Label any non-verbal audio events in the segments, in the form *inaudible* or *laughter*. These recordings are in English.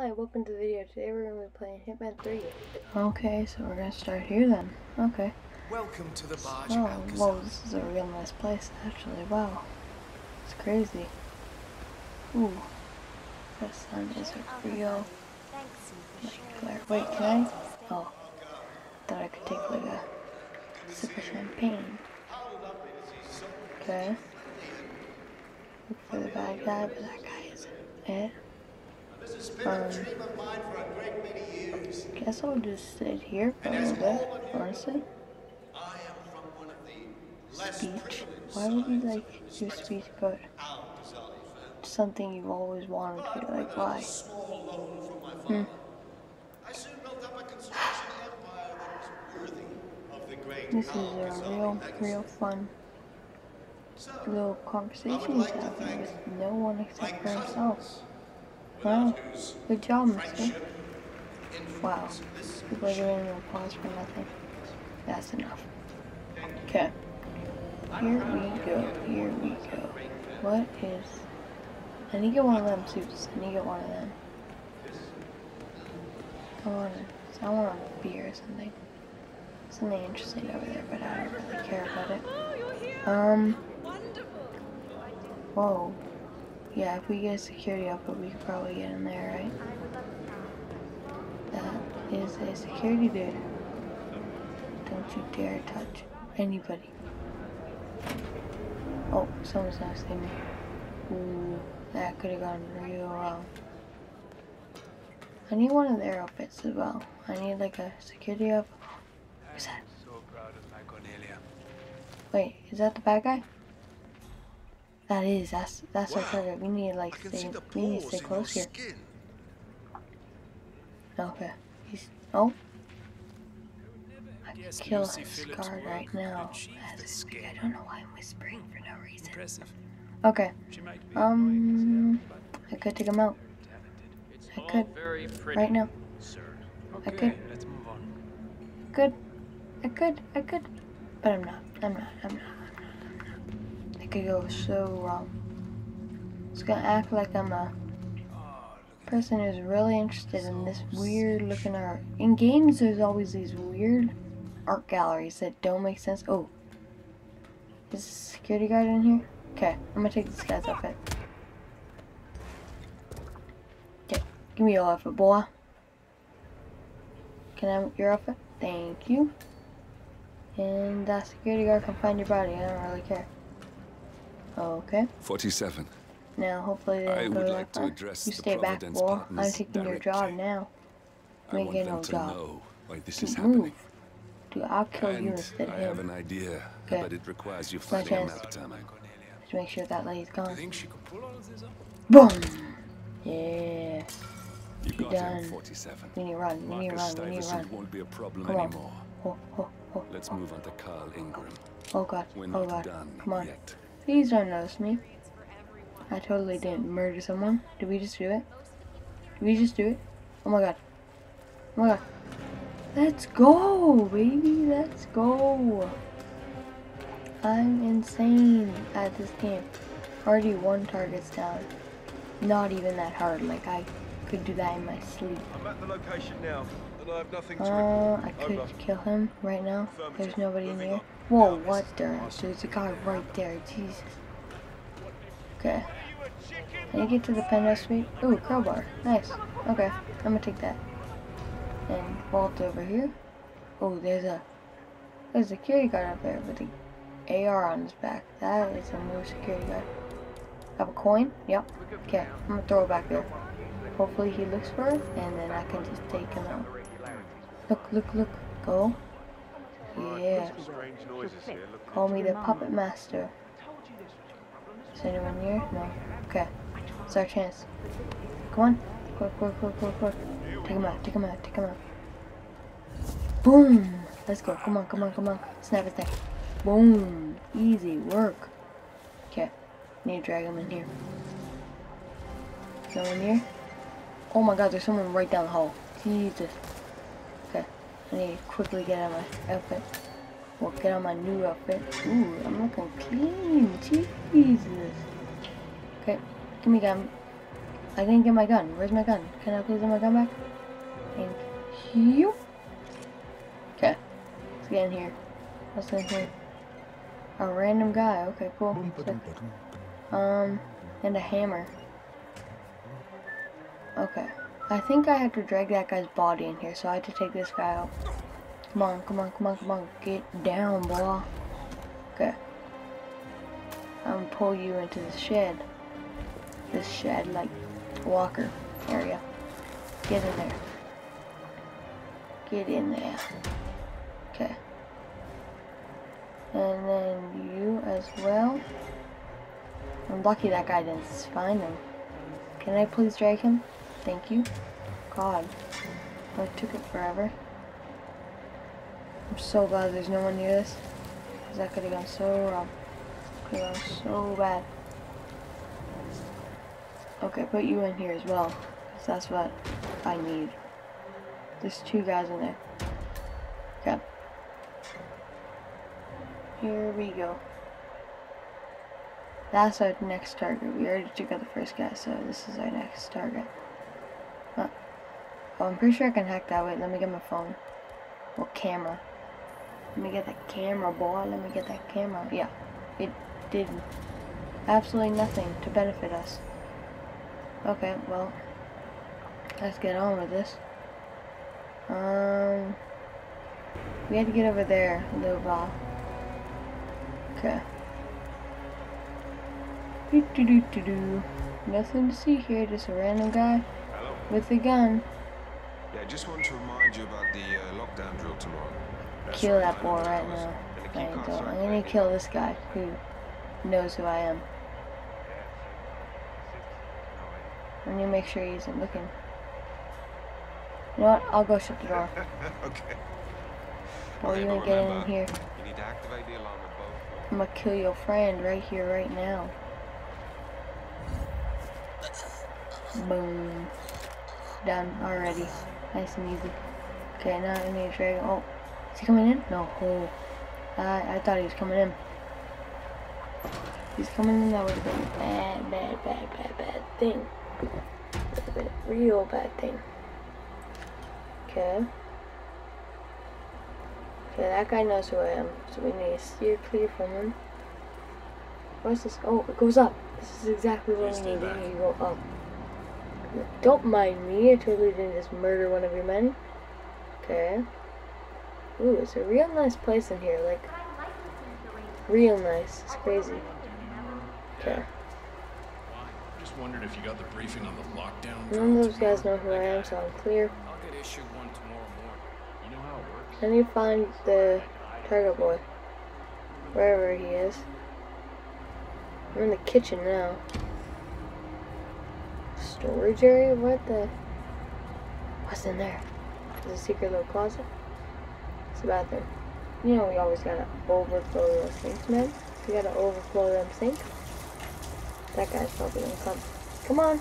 Hi, welcome to the video. Today we're going to be playing Hitman 3. Okay, so we're going to start here then. Okay. Welcome to the barge, Oh, Alcazar. whoa, this is a real nice place, actually. Wow. It's crazy. Ooh. The sun is a real like, glare. Wait, can I? Oh. Thought I could take like a sip of champagne. Okay. Look for the bad guy, but that guy isn't it. Um, guess I'll just sit here for a bit, honestly. Speech. Why would you like do speech but something you've always wanted to? Like why? Hmm. This is a real, real fun little conversation he's having with no one except for himself. Wow. Good job, mister. Wow. People are giving you applause for nothing. That's enough. Okay. Here we go. Here we go. What is... I need to get one of them suits. I need to get one of them. I want, I want a beer or something. Something interesting over there, but I don't really care about it. Um... Whoa. Yeah, if we get a security outfit, we could probably get in there, right? That is a security dude. Don't you dare touch anybody. Oh, someone's not seeing me. Ooh, that could have gone real wrong. I need one of their outfits as well. I need like a security outfit. Who's that? So proud of my Cornelia. Wait, is that the bad guy? That is. That's that's our target. We need to like I stay. see We need to stay close here. skin. Okay. He's. Oh. I could Yes, kill Lucy his guard right now. could achieve As I speak. skin. I don't know why I'm whispering for no reason. Impressive. Okay. She might Um, annoying as hell, I could take him out. I could. very pretty, right now. sir. I Okay, could. let's move on. Could. I could. I could. But I'm not. I'm not. I'm not. I'm not. I'm not. It could go so wrong. It's gonna act like I'm a person who's really interested in this weird looking art. In games, there's always these weird art galleries that don't make sense. Oh, is a security guard in here? Okay, I'm gonna take this guy's outfit. Okay, give me your outfit, boy. Can I have your outfit? Thank you. And that security guard can find your body. I don't really care. Oh, okay. 47. Now, hopefully they don't go would that like to far. address You the stay back, Providence boy. I'm partners taking your job directly. now. I Ain't want get them no to job. know why this is Move. happening. Dude, I'll kill you instead of I have him. an idea, Okay. but it requires you My finding a chance. map time. my Cornelia. Just make sure that lady's Do you gone. think she could pull all of this off? Boom! Yeah. You got done. him, 47. We need to run. We need to run. We need to Stuyvesant run. won't be a problem Come on. anymore. Oh, oh, oh. Let's oh. move on to Carl Ingram. Oh god. We're Oh not god. done Come on. yet. Please don't notice me. I totally didn't murder someone. Did we just do it? Did we just do it? Oh my god. Oh my god. Let's go, baby. Let's go. I'm insane at this game. Already one target's down. Not even that hard. Like I could do that in my sleep. I'm at the location now, and I have nothing to Uh. I could Over. kill him right now. There's nobody in here. Whoa, this the? There's a guy right there. Jesus. Okay. Can you get to the penthouse suite? Ooh, crowbar. Nice. Okay, I'm gonna take that. And vault over here. Oh, there's a there's a security guard up there with the AR on his back. That is a new security guard. Have a coin? Yep. Okay, I'm gonna throw it back there. Hopefully he looks for it, and then I can just take him out. Look, look, look. Go. Yeah. Strange noises here. Look. Call me the puppet master. Is anyone here? No. Okay. It's our chance. Come on. Quick, quick, quick, quick, quick. Take him out, take him out, take him out. Boom! Let's go. Come on, come on, come on. Snap his neck. Boom! Easy work. Okay. Need to drag him in here. Someone here? Oh my god, there's someone right down the hall. Jesus. I need to quickly get of my outfit. Well, get on my new outfit. Ooh, I'm looking clean. Jesus. Okay, give me gun. I didn't get my gun. Where's my gun? Can I please have my gun back? Thank you. Okay. Let's get in here. What's in here? A random guy. Okay, cool. Um, and a hammer. Okay. I think I have to drag that guy's body in here, so I have to take this guy out. Come on, come on, come on, come on. Get down, boy. Okay. I'm gonna pull you into the shed. This shed, like, walker area. Get in there. Get in there. Okay. And then you as well. I'm lucky that guy didn't find him. Can I please drag him? Thank you. God. That took it forever. I'm so glad there's no one near this. Because that could have gone so wrong. Could have gone so bad. Okay, put you in here as well. Because that's what I need. There's two guys in there. Okay. Here we go. That's our next target. We already took out the first guy, so this is our next target. Huh. Oh, I'm pretty sure I can hack that. Wait, let me get my phone. Well, camera. Let me get that camera, boy. Let me get that camera. Yeah, it did absolutely nothing to benefit us. Okay, well, let's get on with this. Um, we had to get over there little while. Okay. Do do do do do. Nothing to see here, just a random guy. With a gun. Yeah, just want to remind you about the uh, lockdown drill tomorrow. That's Kill that boy right now. The I don't. I'm gonna kill this guy who knows who I am. I'm gonna make sure he isn't looking. You know what? I'll go shut the door. *laughs* okay. Or Okay, you gonna get in here. You need to activate the alarm. I'm gonna kill your friend right here, right now. Boom. Done already. Nice and easy. Okay, now I need to drag. Oh, is he coming in? No. Oh. I, I thought he was coming in. He's coming in, that would have been a bad, bad, bad, bad, bad thing. That Would have been a real bad thing. Okay. Okay, that guy knows who I am, so we need to steer clear from him. What's this? Oh, it goes up. This is exactly what we need. We back. need to go up. Don't mind me. I totally didn't just murder one of your men. Okay. Ooh, it's a real nice place in here. Like, real nice. It's crazy. Okay. Just wondered if you got the briefing on the lockdown. None of those guys know who I am, so I'm clear. I'll get issue one tomorrow morning. You know how it works. I need to find the target boy. Wherever he is. I'm in the kitchen now. Storage area? What the? What's in there? Is a secret little closet? It's a bathroom. You know we always gotta overflow those sinks, man. We gotta overflow them sinks. That guy's probably gonna come. Come on.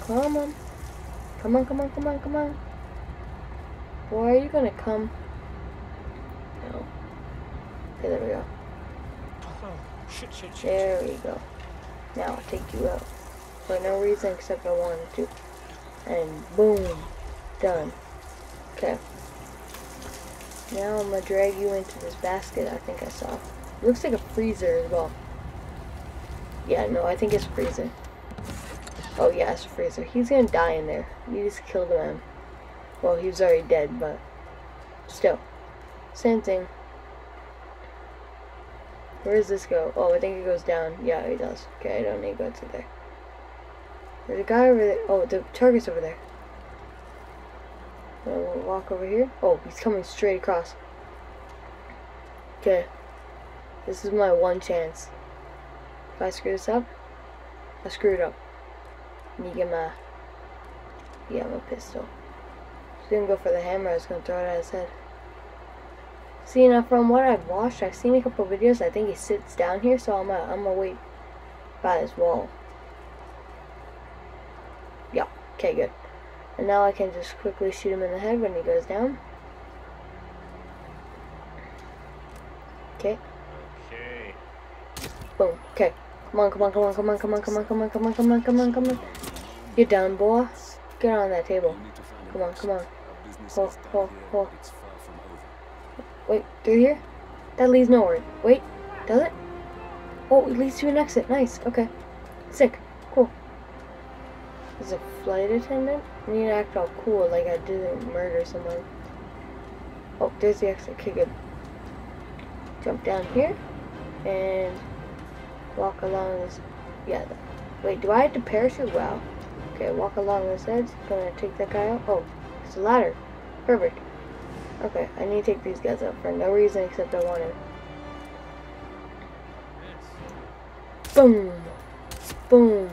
Come on. Come on, come on, come on, come on. Boy, are you gonna come? No. Okay, there we go. Oh. There we go. Now I'll take you out. For no reason except I wanted to. And boom. Done. Okay. Now I'm gonna drag you into this basket I think I saw. looks like a freezer as well. Yeah, no, I think it's a freezer. Oh yeah, it's a freezer. He's gonna die in there. You just killed man. Well, he was already dead, but still. Same thing. Where does this go? Oh, I think it goes down. Yeah, it does. Okay, I don't need to go to there. There's a guy over there. Oh, the target's over there. I'm gonna walk over here. Oh, he's coming straight across. Okay. This is my one chance. If I screw this up, I screw it up. And you get my, yeah, my pistol. He's gonna go for the hammer. I was gonna throw it at his head. See, now from what I've watched, I've seen a couple videos. I think he sits down here, so I'm gonna, I'm gonna wait by his wall. Okay, good. And now I can just quickly shoot him in the head when he goes down. Okay. Okay. Boom. Okay. Come on, come on, come on, come on, come on, come on, come on, come on, come on, come on, come on. You done, boy? Get on that table. You need to find Come on, come on. far from over. Wait, through here? That leads nowhere. Wait, does it? Oh, it leads to an exit. Nice. Okay. Sick. Cool. There's a flight attendant. I need to act all cool, like I didn't murder someone. Oh, there's the exit. Okay, good. Jump down here and walk along this. Yeah. Wait, do I have to parachute? Wow. Okay, walk along this edge. Gonna take that guy out. Oh, it's a ladder. Perfect. Okay, I need to take these guys out for no reason except I want to. Boom. Boom.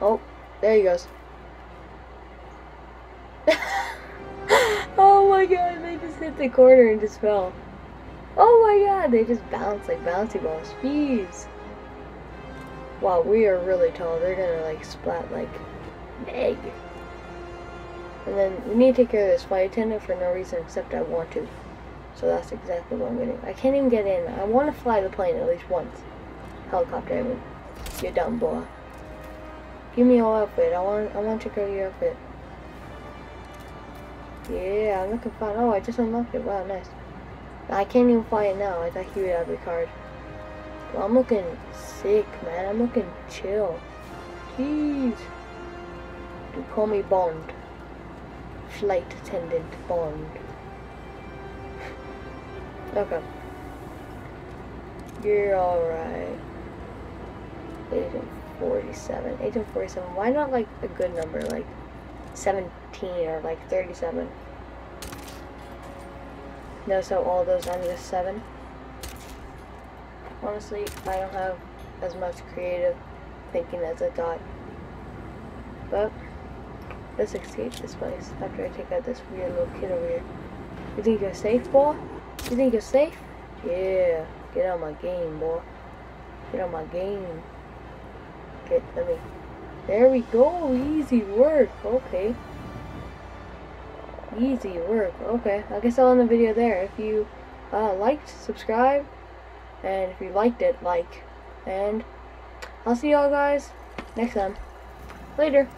Oh, there he goes. *laughs* oh my god, they just hit the corner and just fell. Oh my god, they just bounce like bouncy balls. Jeez. Wow, we are really tall. They're gonna like splat like egg. And then we need to take care of this flight attendant for no reason except I want to. So that's exactly what I'm gonna do. I can't even get in. I want to fly the plane at least once. Helicopter, I mean. You dumb boy. Give me your outfit. I want I want to out your outfit. Yeah, I'm looking fine. Oh, I just unlocked it. Wow, nice. I can't even fly it now. I thought you would have your card. Well, I'm looking sick, man. I'm looking chill. Jeez. You call me Bond. Flight attendant Bond. *laughs* okay. You're alright. Agent 47. Agent 47. Why not like a good number? Like 17 or like 37? Notice how all those end with 7? Honestly, I don't have as much creative thinking as I thought. But, let's escape this place after I take out this weird little kid over here. You think you're safe, boy? You think you're safe? Yeah. Get on my game, boy. Get on my game. Okay, let me. There we go. Easy work. Okay. Easy work. Okay. I guess I'll end the video there. If you uh, liked, subscribe. And if you liked it, like. And I'll see y'all guys next time. Later.